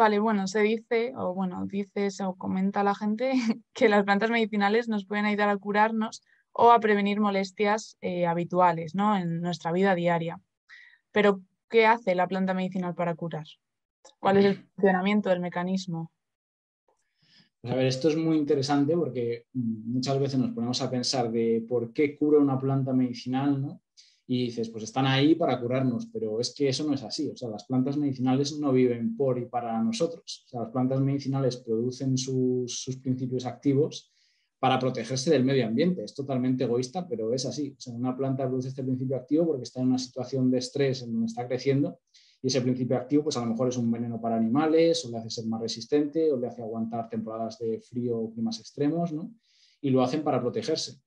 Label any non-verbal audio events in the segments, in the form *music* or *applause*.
Vale, bueno, se dice, o bueno, dices o comenta la gente *laughs* que las plantas medicinales nos pueden ayudar a curarnos o a prevenir molestias eh, habituales ¿no? en nuestra vida diaria. Pero, ¿qué hace la planta medicinal para curar? ¿Cuál es el funcionamiento del mecanismo? Pues a ver, esto es muy interesante porque muchas veces nos ponemos a pensar de por qué cura una planta medicinal, ¿no? Y dices, pues están ahí para curarnos, pero es que eso no es así. O sea, las plantas medicinales no viven por y para nosotros. O sea, las plantas medicinales producen sus, sus principios activos para protegerse del medio ambiente. Es totalmente egoísta, pero es así. O sea, una planta produce este principio activo porque está en una situación de estrés en donde está creciendo y ese principio activo, pues a lo mejor es un veneno para animales, o le hace ser más resistente, o le hace aguantar temporadas de frío o climas extremos, ¿no? Y lo hacen para protegerse.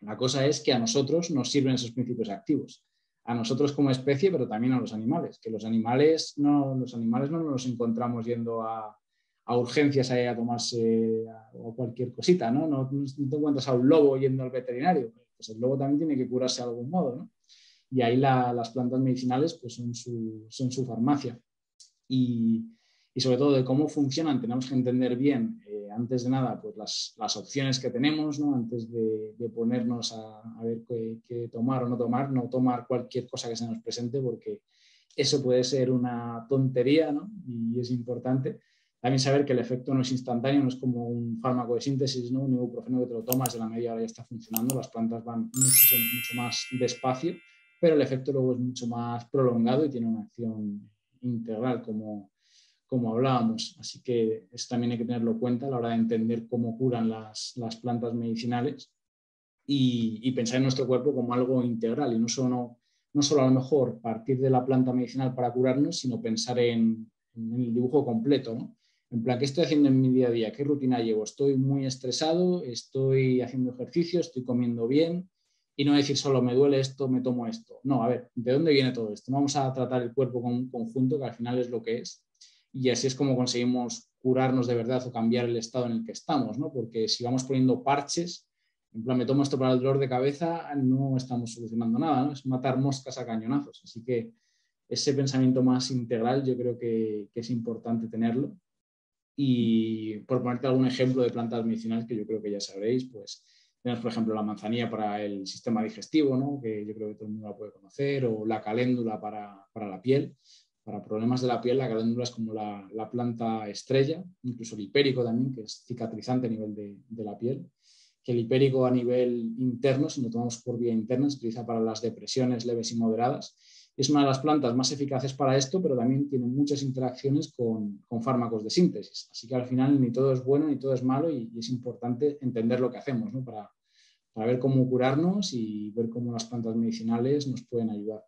La cosa es que a nosotros nos sirven esos principios activos. A nosotros como especie, pero también a los animales. Que los animales no, los animales no nos encontramos yendo a, urgencias a, tomarse o cualquier cosita, ¿no? ¿no? No te encuentras a un lobo yendo al veterinario. Pues el lobo también tiene que curarse de algún modo, ¿no? y ahí las plantas medicinales pues son, su, farmacia. Y, sobre todo de cómo funcionan, tenemos que entender bien, eh, antes de nada, pues las, opciones que tenemos, ¿no? antes de, ponernos a, ver qué, qué, tomar o no tomar, no tomar cualquier cosa que se nos presente, porque eso puede ser una tontería ¿no? y es importante. También saber que el efecto no es instantáneo, no es como un fármaco de síntesis, ¿no? un ibuprofeno que te lo tomas de la media hora ya está funcionando, las plantas van mucho, mucho más despacio pero el efecto luego es mucho más prolongado y tiene una acción integral, como, como hablábamos. Así que eso también hay que tenerlo en cuenta a la hora de entender cómo curan las, plantas medicinales y, pensar en nuestro cuerpo como algo integral y no solo, no solo a lo mejor partir de la planta medicinal para curarnos, sino pensar en, en el dibujo completo, ¿no? En plan, ¿qué estoy haciendo en mi día a día? ¿Qué rutina llevo? ¿Estoy muy estresado? ¿Estoy haciendo ejercicio? ¿Estoy comiendo bien? y no decir solo me duele esto, me tomo esto. No, a ver, ¿de dónde viene todo esto? Vamos a tratar el cuerpo como un conjunto que al final es lo que es y así es como conseguimos curarnos de verdad o cambiar el estado en el que estamos, ¿no? Porque si vamos poniendo parches, en plan, me tomo esto para el dolor de cabeza, no estamos solucionando nada. Es matar moscas a cañonazos. Así que ese pensamiento más integral yo creo que, que es importante tenerlo. Y por ponerte algún ejemplo de plantas medicinales que yo creo que ya sabréis, pues tenemos, por ejemplo, la manzanilla para el sistema digestivo, ¿no? que yo creo que todo el mundo la puede conocer, o la caléndula para, para la piel. Para problemas de la piel, la caléndula es como la, la, planta estrella, incluso el hipérico también, que es cicatrizante a nivel de, la piel. Que el hipérico a nivel interno, si lo tomamos por vía interna, se utiliza para las depresiones leves y moderadas. Es una de las plantas más eficaces para esto, pero también tiene muchas interacciones con, fármacos de síntesis. Así que al final ni todo es bueno ni todo es malo y, es importante entender lo que hacemos para, para ver cómo curarnos y ver cómo las plantas medicinales nos pueden ayudar.